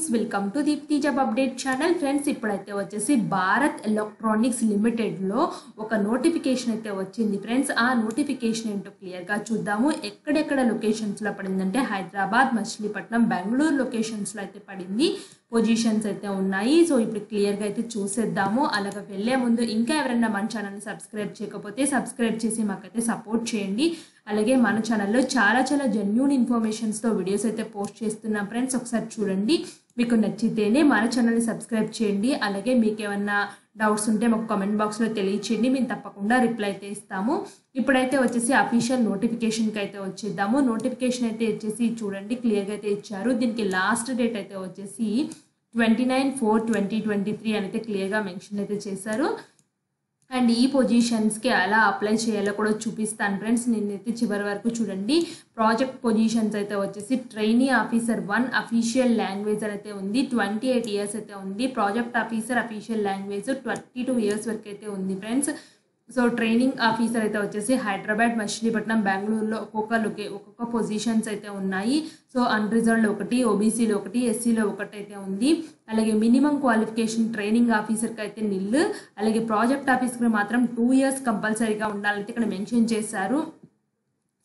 Friends welcome to Deepti job update channel friends ఇప్పుడైతే వచ్చేసి Bharat electronics లిమిటెడ్లో ఒక నోటిఫికేషన్ అయితే వచ్చింది. ఫ్రెండ్స్ ఆ నోటిఫికేషన్ ఏంటో క్లియర్గా చూద్దాము. ఎక్కడెక్కడ లొకేషన్స్లో పడిందంటే హైదరాబాద్ మచిలీపట్నం బెంగళూరు లొకేషన్స్లో అయితే పడింది. పొజిషన్స్ అయితే ఉన్నాయి. సో ఇప్పుడు క్లియర్గా అయితే చూసేద్దాము. అలాగే వెళ్ళే ముందు ఇంకా ఎవరైనా మన ఛానల్ని సబ్స్క్రైబ్ చేయకపోతే సబ్స్క్రైబ్ చేసి మాకైతే సపోర్ట్ చేయండి. అలాగే మన ఛానల్లో చాలా చాలా జెన్యున్ ఇన్ఫర్మేషన్స్తో వీడియోస్ అయితే పోస్ట్ చేస్తున్నాం ఫ్రెండ్స్ ఒకసారి చూడండి. మీకు నచ్చితేనే మన ఛానల్ని సబ్స్క్రైబ్ చేయండి. అలాగే మీకు ఏమన్నా డౌట్స్ ఉంటే మాకు కామెంట్ బాక్స్లో తెలియచేయండి. మేము తప్పకుండా రిప్లై అయితే ఇస్తాము. ఇప్పుడైతే వచ్చేసి అఫీషియల్ నోటిఫికేషన్కి అయితే వచ్చేద్దాము. నోటిఫికేషన్ అయితే వచ్చేసి చూడండి క్లియర్గా అయితే ఇచ్చారు. దీనికి లాస్ట్ డేట్ అయితే వచ్చేసి twenty nine four twenty twenty three అని అయితే క్లియర్గా మెన్షన్ అయితే చేశారు. అండ్ ఈ పొజిషన్స్కి ఎలా అప్లై చేయాలో కూడా చూపిస్తాను ఫ్రెండ్స్ నిన్నైతే చివరి వరకు చూడండి. ప్రాజెక్ట్ పొజిషన్స్ అయితే వచ్చేసి trainee officer one official language అయితే ఉంది. ట్వంటీ ఎయిట్ ఇయర్స్ అయితే ఉంది. Project officer official language twenty two years వరకు అయితే ఉంది ఫ్రెండ్స్ సో ట్రైనింగ్ ఆఫీసర్ అయితే వచ్చేసి హైదరాబాద్ మచిలీపట్నం బెంగళూరులో ఒక్కొక్క లొకే ఒక్కొక్క పొజిషన్స్ అయితే ఉన్నాయి. సో అన్రిజర్వ్డ్ ఒకటి ఓబీసీలో ఒకటి ఎస్సీలో ఒకటి అయితే ఉంది. అలాగే మినిమం క్వాలిఫికేషన్ ట్రైనింగ్ ఆఫీసర్కి అయితే నిల్ అలాగే ప్రాజెక్ట్ ఆఫీసర్కి మాత్రం టూ ఇయర్స్ కంపల్సరీగా ఉండాలంటే ఇక్కడ మెన్షన్ చేశారు.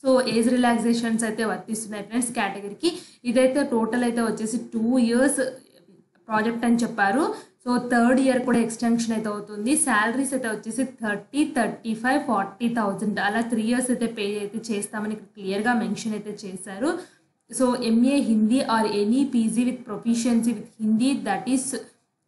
సో ఏజ్ రిలాక్సేషన్స్ అయితే వర్తిస్తున్నాయి ఫ్రెండ్స్ కేటగిరీకి ఇదైతే టోటల్ అయితే వచ్చేసి టూ ఇయర్స్ ప్రాజెక్ట్ అని చెప్పారు. సో థర్డ్ ఇయర్ కూడా ఎక్స్టెన్షన్ అయితే అవుతుంది. శాలరీస్ అయితే వచ్చేసి thirty thirty five forty thousand. అలా త్రీ ఇయర్స్ అయితే పే అయితే చేస్తామని క్లియర్గా మెన్షన్ అయితే చేశారు. So MA Hindi or any PG with proficiency with Hindi that is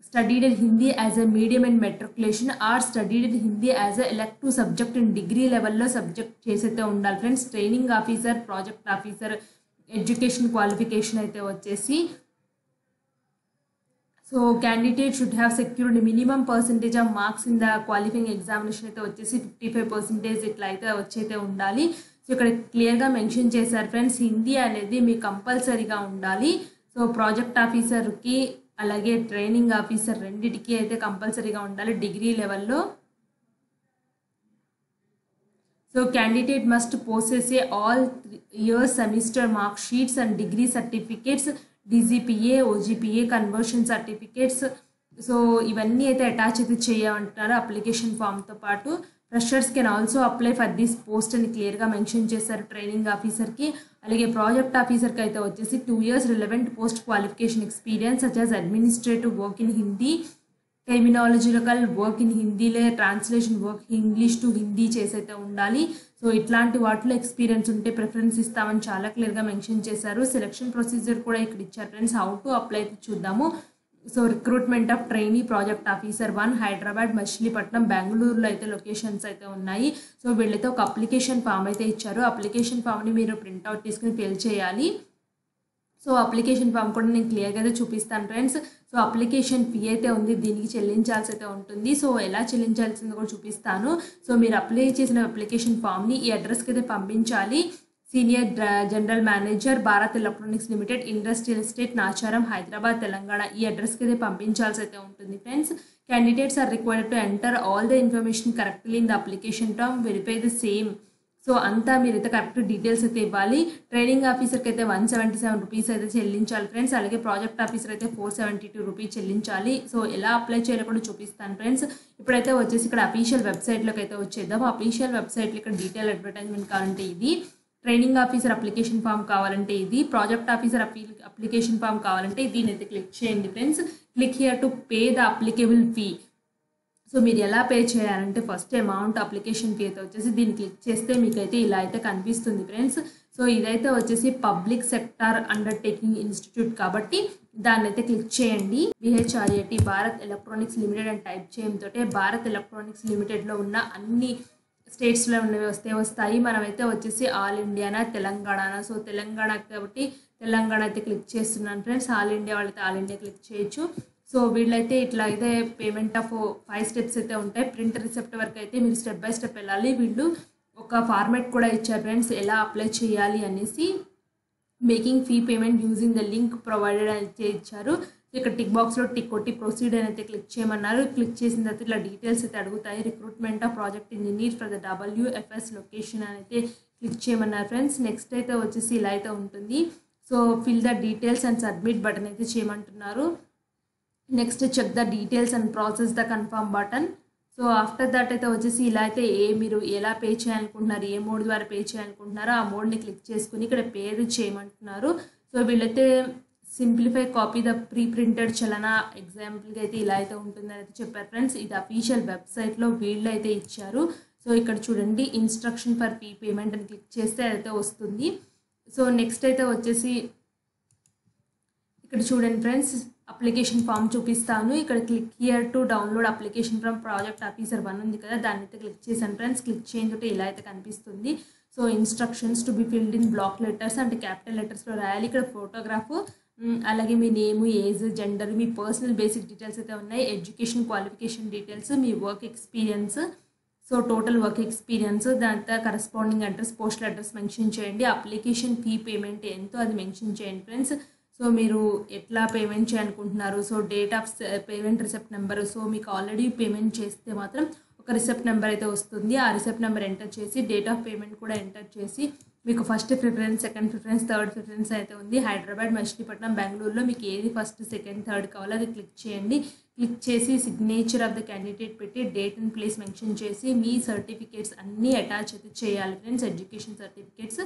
studied in Hindi as a medium and matriculation or studied in Hindi as a elective subject in degree లెవెల్లో subject చేసైతే ఉండాలి. Friends training officer project officer education qualification అయితే వచ్చేసి so candidate should have secured minimum percentage of marks in the qualifying examination అయితే వచ్చేసి fifty five percentage ఇట్లా అయితే వచ్చైతే ఉండాలి. సో ఇక్కడ క్లియర్గా మెన్షన్ చేశారు ఫ్రెండ్స్ హిందీ అనేది మీకు కంపల్సరీగా ఉండాలి. సో ప్రాజెక్ట్ ఆఫీసర్కి అలాగే ట్రైనింగ్ ఆఫీసర్ రెండిటికి అయితే కంపల్సరీగా ఉండాలి డిగ్రీ లెవెల్లో. So candidate must possess a all years semester mark sheets and degree certificates DGPA OGPA conversion certificates so ఇవన్నీ అయితే అటాచ్ అయితే చేయమంటున్నారు అప్లికేషన్ ఫామ్తో పాటు. Freshers can also apply for this post అని క్లియర్గా మెన్షన్ చేశారు ట్రైనింగ్ ఆఫీసర్కి అలాగే ప్రాజెక్ట్ ఆఫీసర్కి అయితే వచ్చేసి two years relevant post qualification experience such as administrative work in Hindi terminological work in హిందీలే translation work English to Hindi చేసైతే ఉండాలి. సో ఇట్లాంటి వాటిలో ఎక్స్పీరియన్స్ ఉంటే ప్రిఫరెన్స్ ఇస్తామని చాలా క్లియర్గా మెన్షన్ చేశారు. సెలక్షన్ ప్రొసీజర్ కూడా ఇక్కడ ఇచ్చారు ఫ్రెండ్స్ హౌ టు అప్లై చూద్దాము. So recruitment of trainee project officer one Hyderabad Machilipatnam బెంగళూరులో అయితే లొకేషన్స్ అయితే ఉన్నాయి. సో వీళ్ళైతే ఒక అప్లికేషన్ ఫామ్ అయితే ఇచ్చారు. అప్లికేషన్ ఫామ్ని మీరు ప్రింట్అవుట్ తీసుకుని ఫిల్ చేయాలి. సో అప్లికేషన్ ఫామ్ కూడా నేను క్లియర్గా అయితే చూపిస్తాను ఫ్రెండ్స్. సో అప్లికేషన్ ఫీ అయితే ఉంది దీనికి చెల్లించాల్సి అయితే ఉంటుంది. సో ఎలా చెల్లించాల్సిందో కూడా చూపిస్తాను. సో మీరు అప్లై చేసిన అప్లికేషన్ ఫామ్ని ఈ అడ్రస్కి అయితే పంపించాలి. Senior general manager Bharat electronics limited industrial estate Nacharam Hyderabad Telangana ఈ అడ్రస్కి అయితే పంపించాల్సి అయితే ఉంటుంది friends. Candidates are required to enter all the information correctly in the application term verify the same so అంతా మీరైతే కరెక్ట్ డీటెయిల్స్ అయితే ఇవ్వాలి. ట్రైనింగ్ ఆఫీసర్కి అయితే వన్ సెవెంటీ సెవెన్ రూపీస్ అయితే చెల్లించాలి ఫ్రెండ్స్. అలాగే ప్రాజెక్ట్ ఆఫీసర్ అయితే ఫోర్ సెవెంటీ టూ రూపీస్ చెల్లించాలి. సో ఎలా అప్లై చేయాలో కూడా చూపిస్తాను ఫ్రెండ్స్. ఇప్పుడైతే వచ్చేసి ఇక్కడ అఫీషియల్ వెబ్సైట్లోకి అయితే వచ్చేద్దాం. అఫీషియల్ వెబ్సైట్లో ఇక్కడ డీటెయిల్ అడ్వర్టైజ్మెంట్ కావాలంటే ఇది. ట్రైనింగ్ ఆఫీసర్ అప్లికేషన్ ఫామ్ కావాలంటే ఇది. ప్రాజెక్ట్ ఆఫీసర్ అప్లికేషన్ ఫామ్ కావాలంటే దీని అయితే క్లిక్ చేయండి friends. Click here to pay the applicable fee. So మీరు ఎలా పే చేయాలంటే ఫస్ట్ అమౌంట్ అప్లికేషన్ ఫీ అయితే వచ్చేసి దీన్ని క్లిక్ చేస్తే మీకైతే ఇలా అయితే కనిపిస్తుంది ఫ్రెండ్స్ సో ఇదైతే వచ్చేసి పబ్లిక్ సెక్టార్ అండర్టేకింగ్ ఇన్స్టిట్యూట్ కాబట్టి దాన్ని అయితే క్లిక్ చేయండి. బిహెచ్ఆర్ఏటి భారత్ ఎలక్ట్రానిక్స్ లిమిటెడ్ అని టైప్ చేయడంతో భారత్ ఎలక్ట్రానిక్స్ లిమిటెడ్లో ఉన్న అన్ని స్టేట్స్లో ఉన్నవి వస్తే వస్తాయి. మనమైతే వచ్చేసి ఆల్ ఇండియానా తెలంగాణనా? సో తెలంగాణ కాబట్టి తెలంగాణ అయితే క్లిక్ చేస్తున్నాను ఫ్రెండ్స్ ఆల్ ఇండియా వాళ్ళైతే ఆల్ ఇండియా క్లిక్ చేయొచ్చు. సో వీళ్ళైతే ఇట్లా అయితే పేమెంట్ ఆఫ్ ఫైవ్ స్టెప్స్ అయితే ఉంటాయి. ప్రింట్ రిసెప్ట్ వరకు అయితే మీరు స్టెప్ బై స్టెప్ వెళ్ళాలి. వీళ్ళు ఒక ఫార్మాట్ కూడా ఇచ్చారు ఫ్రెండ్స్ ఎలా అప్లై చేయాలి అనేసి making fee payment using the link provided అయితే ఇచ్చారు. ఇక్కడ టిక్ బాక్స్లో టిక్ కొట్టి ప్రొసీడ్ అని అయితే క్లిక్ చేయమన్నారు. క్లిక్ చేసిన తర్వాత ఇట్లా డీటెయిల్స్ అయితే అడుగుతాయి. Recruitment of project engineer for the WFS location అని అయితే క్లిక్ చేయమన్నారు ఫ్రెండ్స్ నెక్స్ట్ అయితే వచ్చేసి ఇలా అయితే ఉంటుంది. So fill the details and submit button అయితే చేయమంటున్నారు. Next check the details and process the confirm button so after that అయితే వచ్చేసి ఇలా అయితే ఏ మీరు ఎలా పే చేయాలనుకుంటున్నారు ఏ మోడ్ ద్వారా పే చేయాలనుకుంటున్నారో ఆ మోడ్ని క్లిక్ చేసుకుని ఇక్కడ పేరు చేయమంటున్నారు. సో వీళ్ళైతే simplify copy the pre printed challan ఎగ్జాంపుల్గా అయితే ఇలా అయితే ఉంటుందని అయితే చెప్పారు ఫ్రెండ్స్ ఇది అఫీషియల్ వెబ్సైట్లో వీళ్ళు అయితే ఇచ్చారు. సో ఇక్కడ చూడండి ఇన్స్ట్రక్షన్ ఫర్ పీ పేమెంట్ అని క్లిక్ చేస్తే అయితే వస్తుంది. సో నెక్స్ట్ అయితే వచ్చేసి ఇక్కడ చూడండి ఫ్రెండ్స్ అప్లికేషన్ ఫామ్ చూపిస్తాను. ఇక్కడ click here to download application from project officer one ఉంది కదా. దాన్ని అయితే క్లిక్ చేశాను ఫ్రెండ్స్. క్లిక్ చేయండి. ఇలా అయితే కనిపిస్తుంది. So instructions to be filled in block letters అంటే క్యాపిటల్ లెటర్స్లో రాయాలి. ఇక్కడ ఫోటోగ్రాఫ్ అలాగే మీ నేమ్ ఏజ్ జెండర్ మీ పర్సనల్ బేసిక్ డీటెయిల్స్ అయితే ఉన్నాయి. ఎడ్యుకేషన్ క్వాలిఫికేషన్ డీటెయిల్స్ మీ work experience so total work experience దాంతో corresponding address postal address mention చేయండి. అప్లికేషన్ ఫీ పేమెంట్ ఎంతో అది మెన్షన్ చేయండి ఫ్రెండ్స్. సో మీరు ఎట్లా పేమెంట్ చేయాలనుకుంటున్నారు? So date of payment receipt number so మీకు ఆల్రెడీ పేమెంట్ చేస్తే మాత్రం ఒక రిసెప్ట్ నెంబర్ అయితే వస్తుంది. ఆ రిసెప్ట్ నెంబర్ ఎంటర్ చేసి డేట్ ఆఫ్ పేమెంట్ కూడా ఎంటర్ చేసి మీకు first preference second preference third preference అయితే ఉంది. హైదరాబాద్ మచిలీపట్నం బెంగళూరులో మీకు ఏది ఫస్ట్ సెకండ్ థర్డ్ కావాలో అది క్లిక్ చేయండి. క్లిక్ చేసి సిగ్నేచర్ ఆఫ్ ద క్యాండిడేట్ పెట్టి డేట్ అండ్ ప్లేస్ మెన్షన్ చేసి మీ సర్టిఫికేట్స్ అన్నీ అటాచ్ అయితే చేయాలి friends education certificates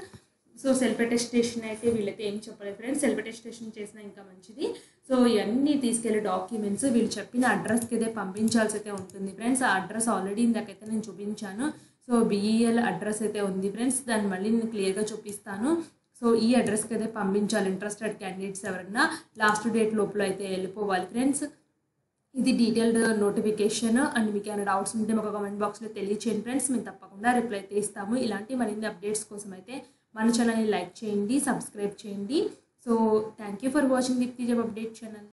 so self attestation అయితే వీళ్ళైతే ఏం చెప్పలేదు ఫ్రెండ్స్ సెల్ఫ్ అటెస్టేషన్ చేసినా ఇంకా మంచిది. సో ఇవన్నీ తీసుకెళ్ళే డాక్యుమెంట్స్ వీళ్ళు చెప్పిన అడ్రస్కి అయితే పంపించాల్సి అయితే ఉంటుంది ఫ్రెండ్స్ ఆ అడ్రస్ ఆల్రెడీ ఇందాకైతే నేను చూపించాను. సో బిఈఎల్ అడ్రస్ అయితే ఉంది ఫ్రెండ్స్ దాన్ని మళ్ళీ నేను క్లియర్గా చూపిస్తాను. సో ఈ అడ్రస్కి అయితే పంపించాలి ఇంట్రెస్టెడ్ క్యాండిడేట్స్ ఎవరైనా లాస్ట్ డేట్ లోపల అయితే వెళ్ళిపోవాలి ఫ్రెండ్స్ ఇది డీటెయిల్డ్ నోటిఫికేషన్ అండ్ మీకు ఏమైనా డౌట్స్ ఉంటే మాకు కమెంట్ బాక్స్లో తెలియచేయండి ఫ్రెండ్స్ మేము తప్పకుండా రిప్లై అయితే ఇస్తాము ఇలాంటి మరిన్ని అప్డేట్స్ కోసం అయితే మన ఛానల్ని లైక్ చేయండి సబ్స్క్రైబ్ చేయండి. So thank you for watching దిప్తిజబ్ update channel